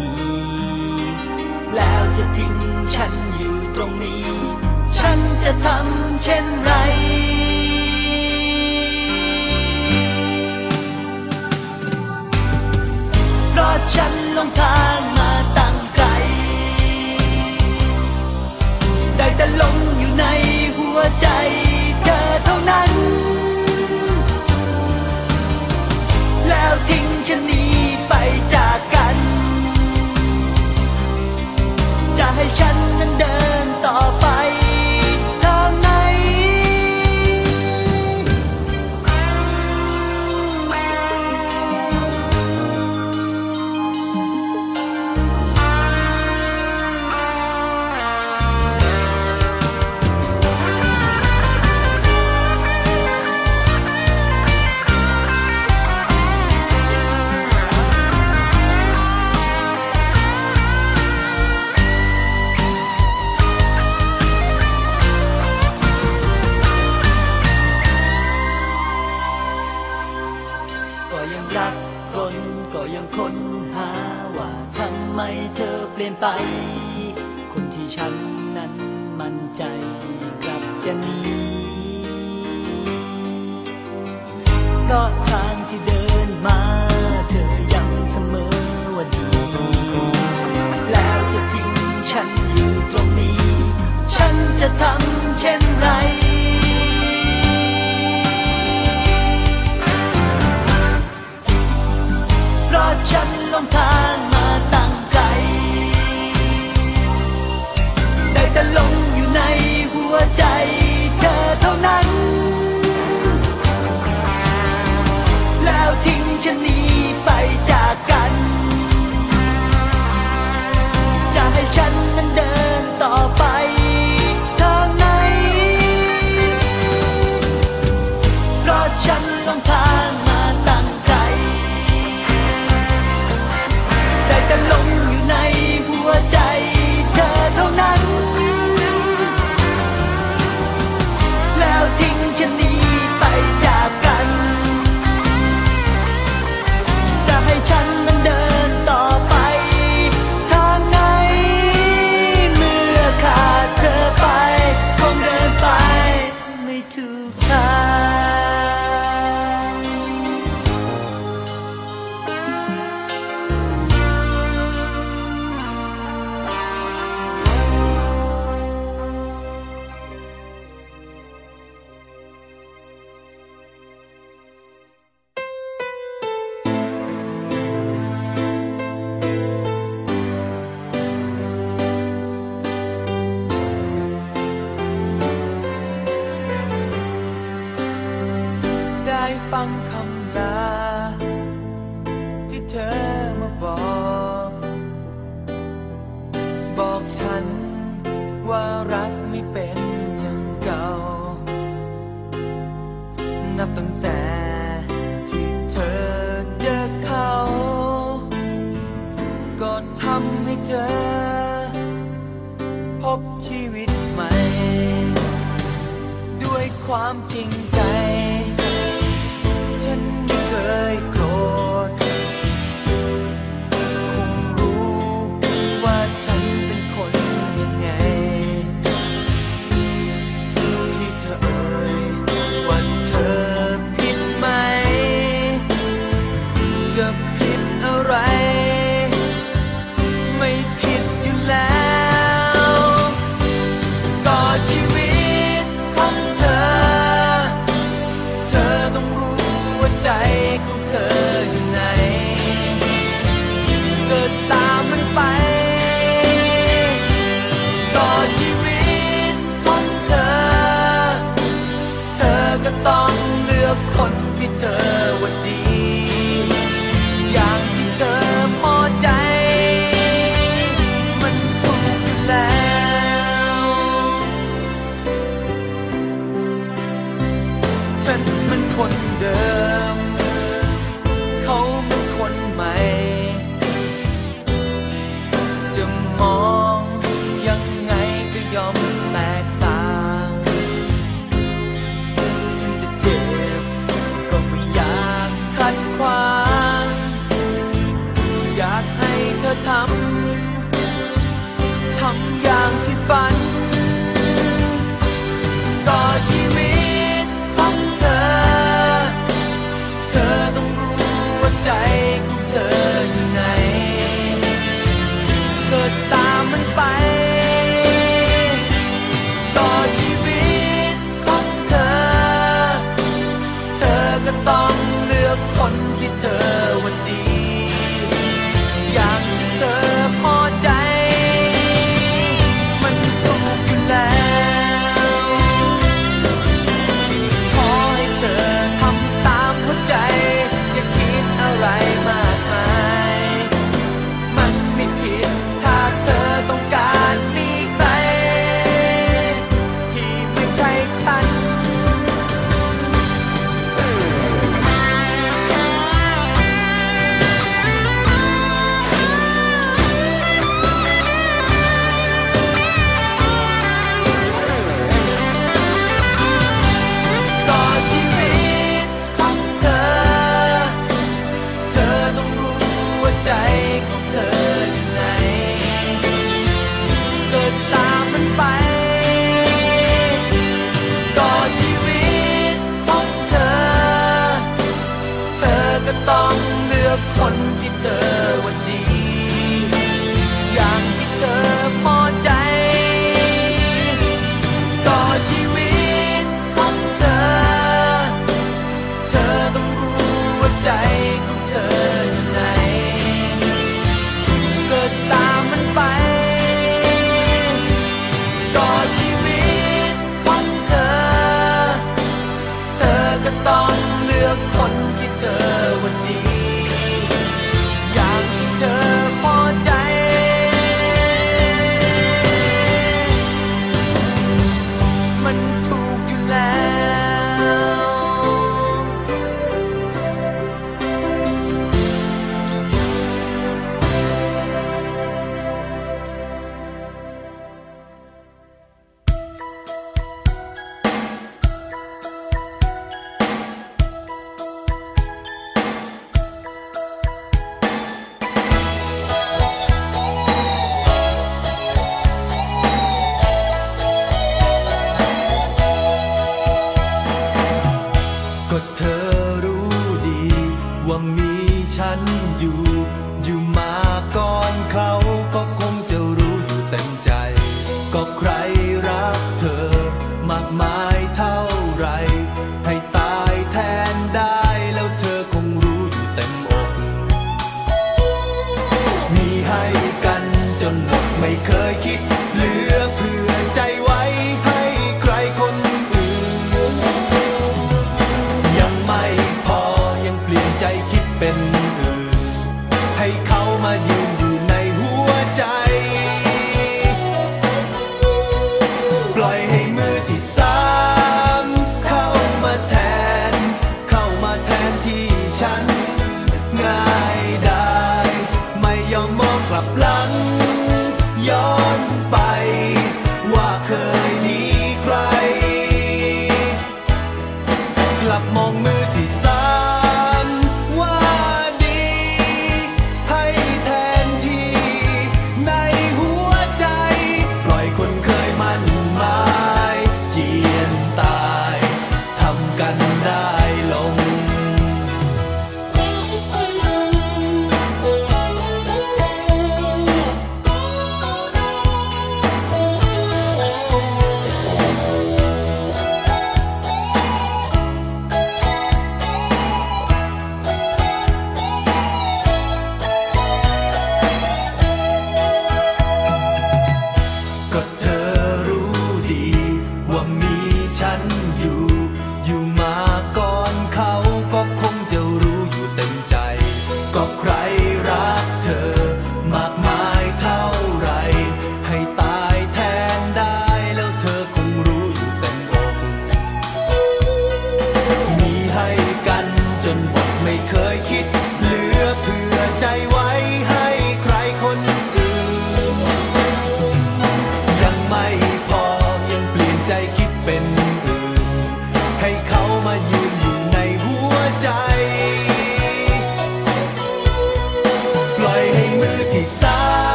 ดี แล้วจะทิ้งฉันอยู่ตรงนี้ ฉันจะทำเช่นไรเพราะฉันลงทางมาตั้งไกล ได้แต่ลงอยู่ใน 넌다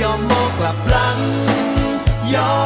ยอมมองกลับหลังยอม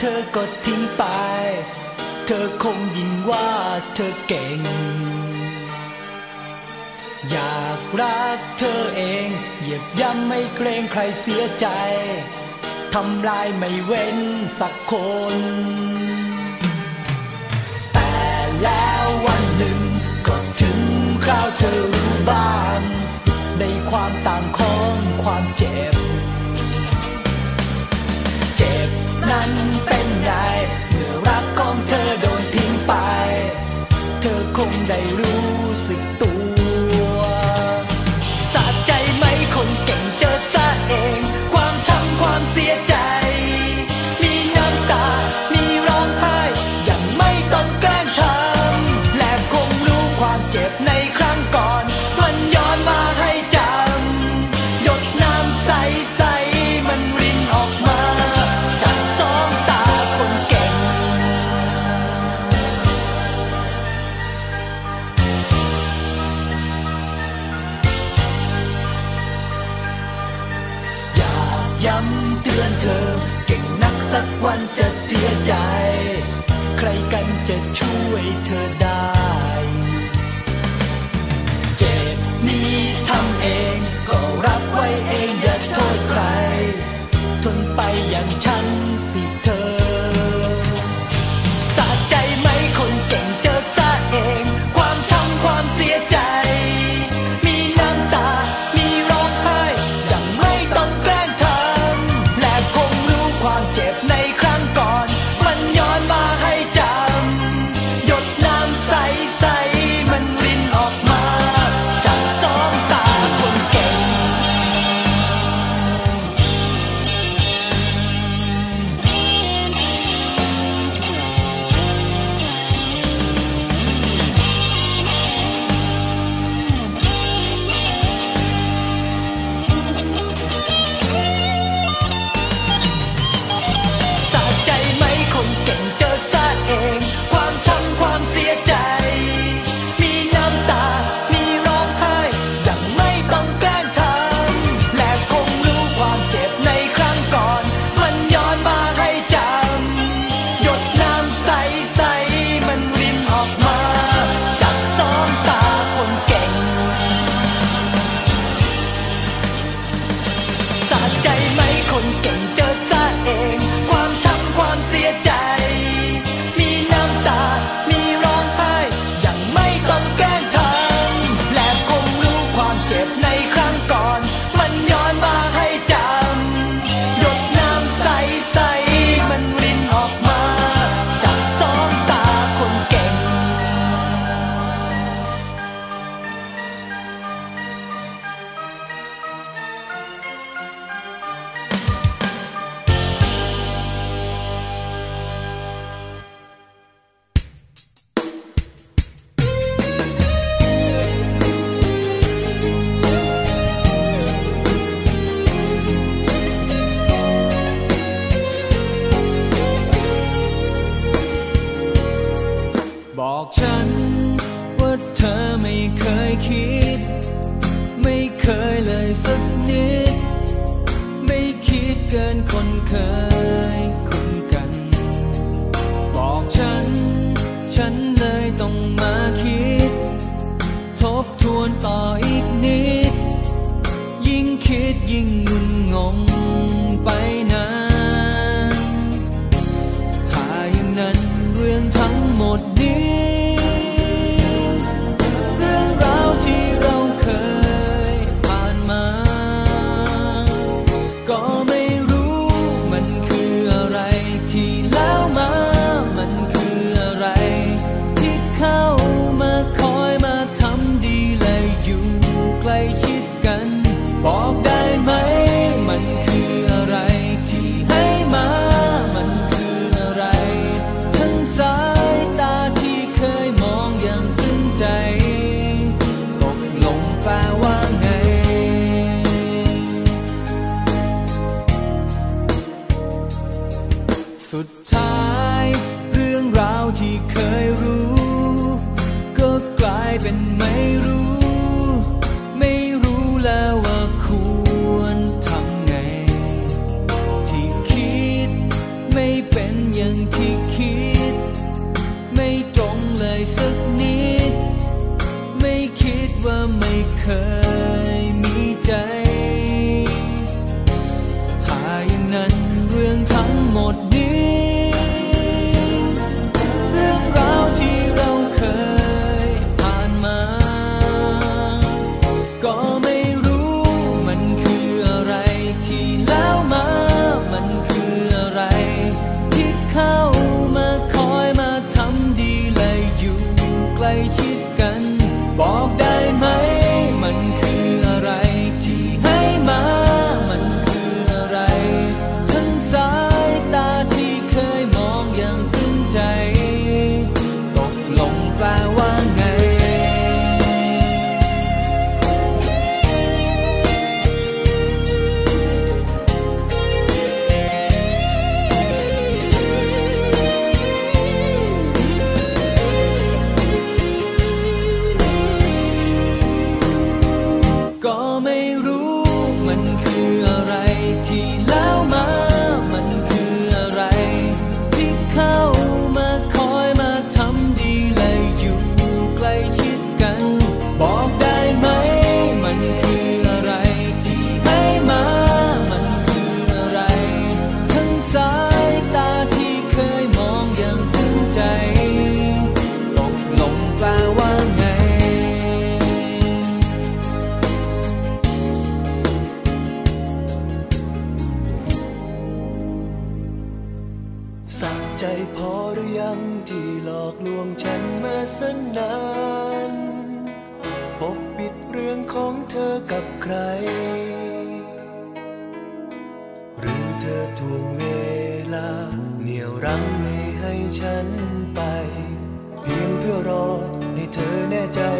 เธอก็ทิ้งไป เธอคงยิ่งว่าเธอเก่ง อยากรักเธอเอง เหยียบย่ำไม่เกรงใครเสียใจ ทำลายไม่เว้นสักคน แต่แล้ววันหนึ่ง ก็ถึงคราวเธอรู้บ้าง ในความต่างของความเจ็บ เจ็บนั้น night. วันจะเสียใจ ใครกันจะช่วยเธอได้ เจ็บนี้ทำเองก็รับไว้เองอย่าโทษใคร ทนไปอย่างฉันสิเธอ ใจ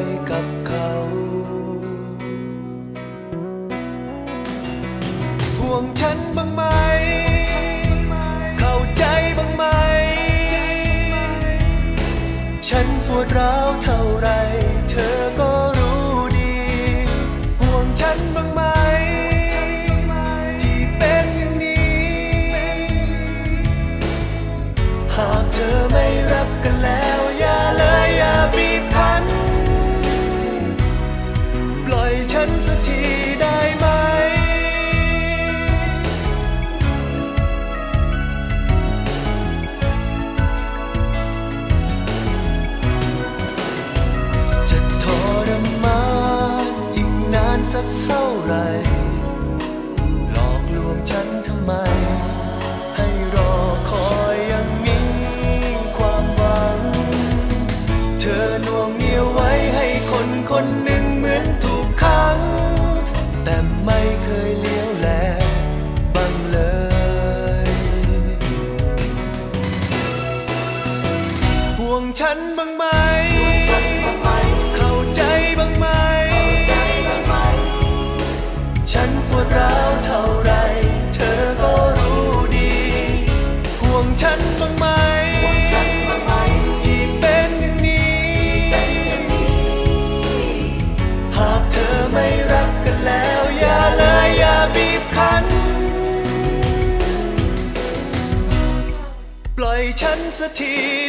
สักที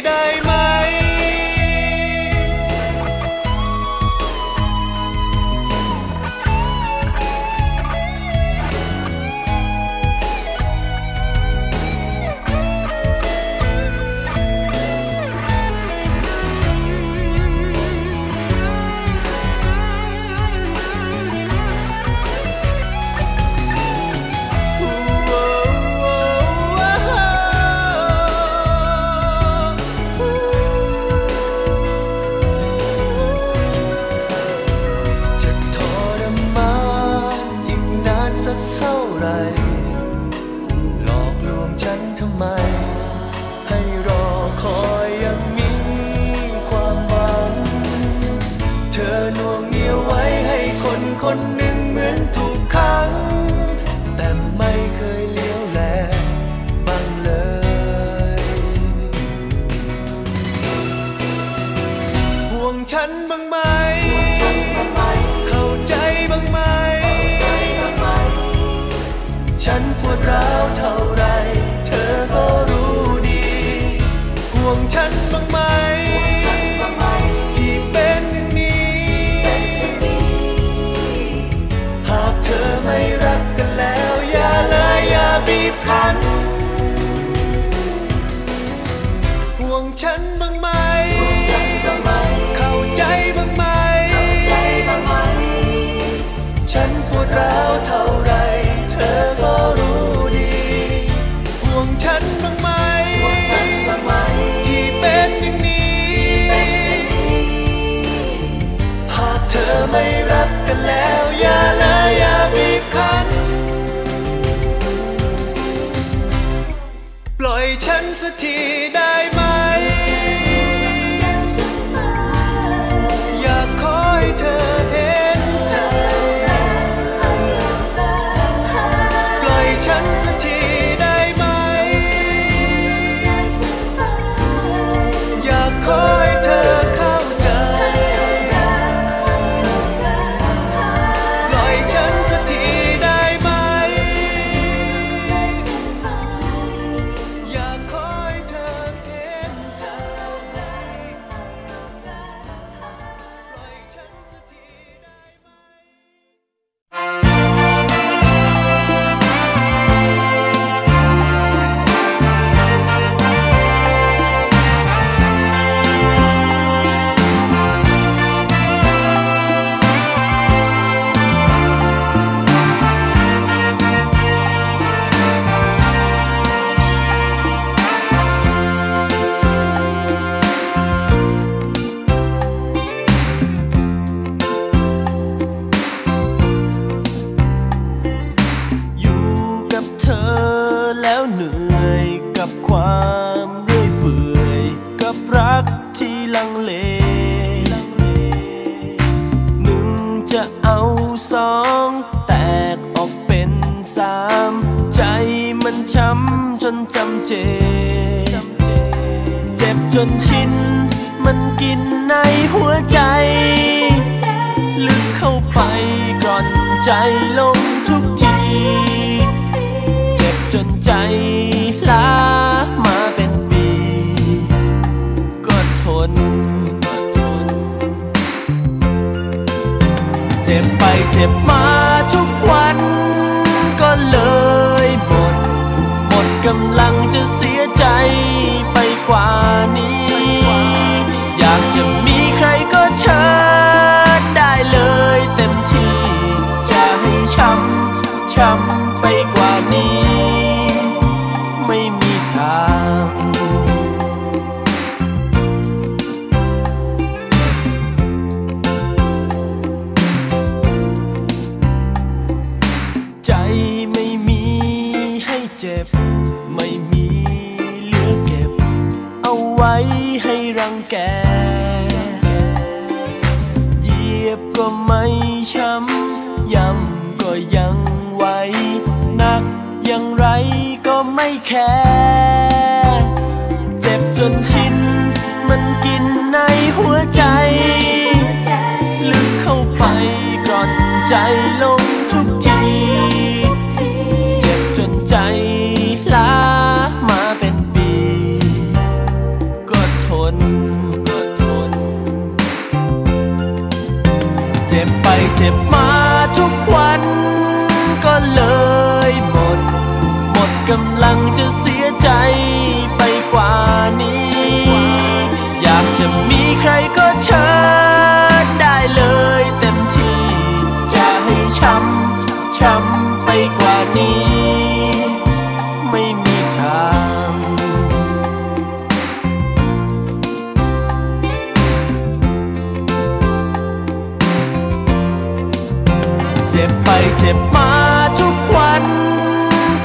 เจ็บมาทุกวัน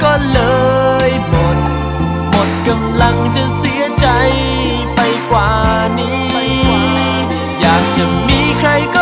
ก็เลยหมด หมดกำลังจะเสียใจไปกว่านี้ อยากจะมีใครก็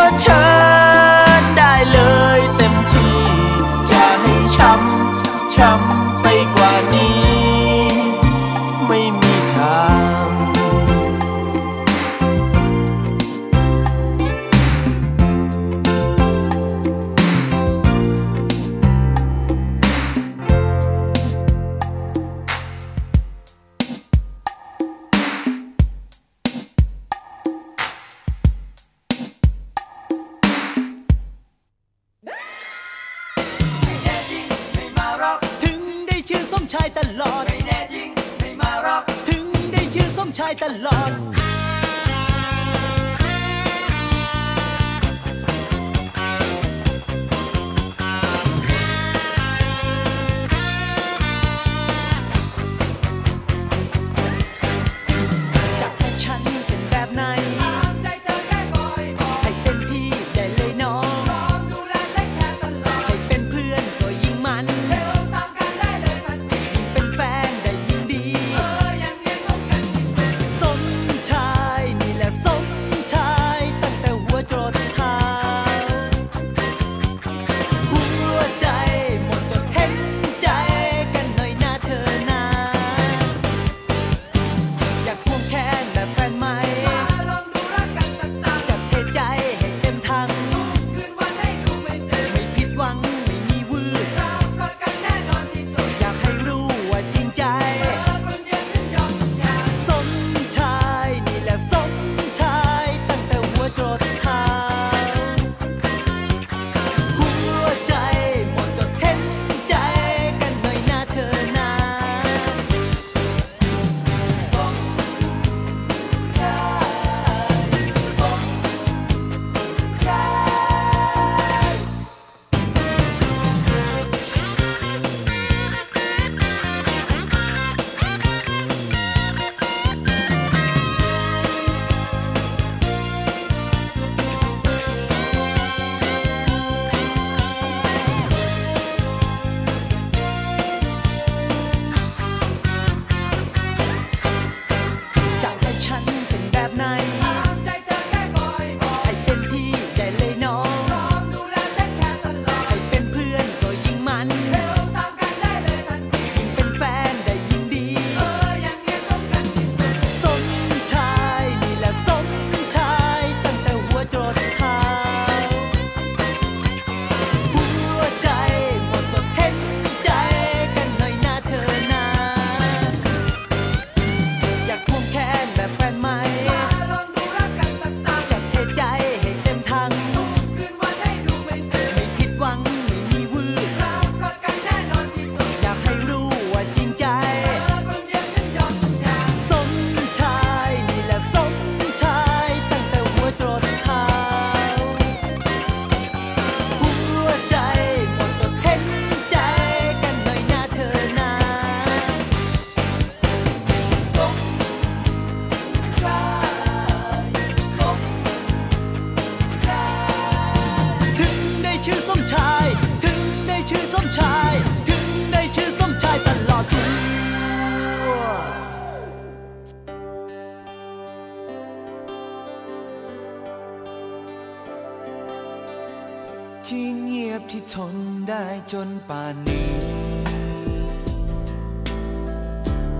จนป่านนี้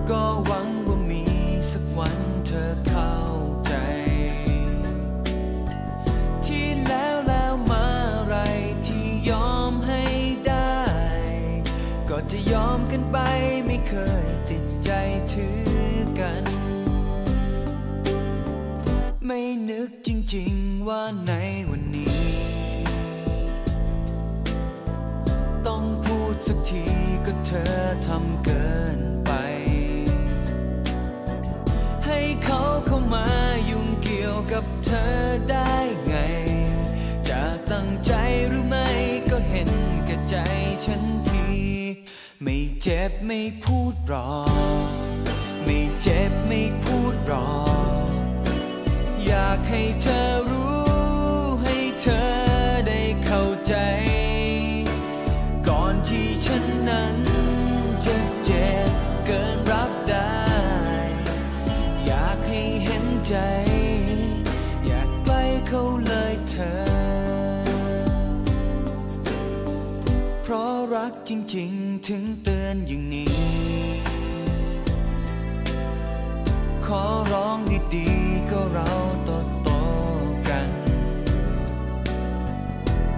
ก็หวังว่ามีสักวันเธอเข้าใจ ที่แล้วแล้วมาไรที่ยอมให้ได้ ก็จะยอมกันไปไม่เคยติดใจถือกัน ไม่นึกจริง ๆ ว่าในวัน ธอทำเกินไป ให้เขาเข้ามายุ่งเกี่ยวกับเธอได้ไง จะตั้งใจหรือไม่ก็เห็นแก่ใจฉันที ไม่เจ็บไม่พูดรอ ไม่เจ็บไม่พูดรอ อยากให้เธอ จริงๆ ถึงเตือนอย่างนี้ ขอร้องดีๆ ก็เราต่อต่กัน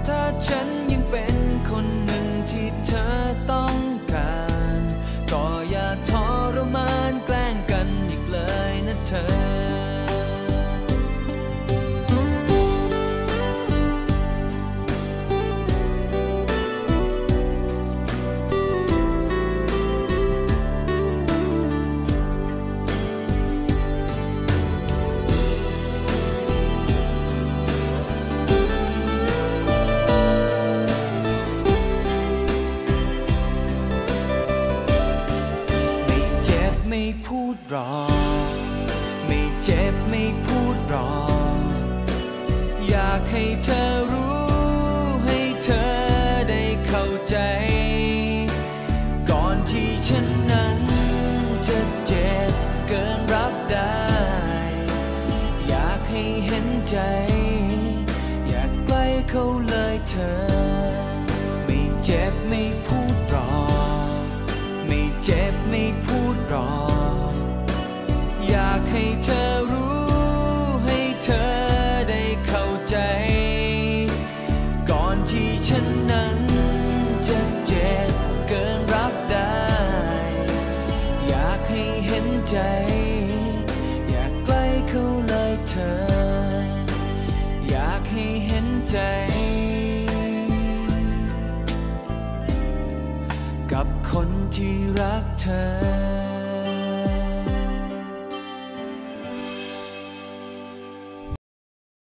ถ้าฉันยังเป็นคนหนึ่งที่เธอต้องการ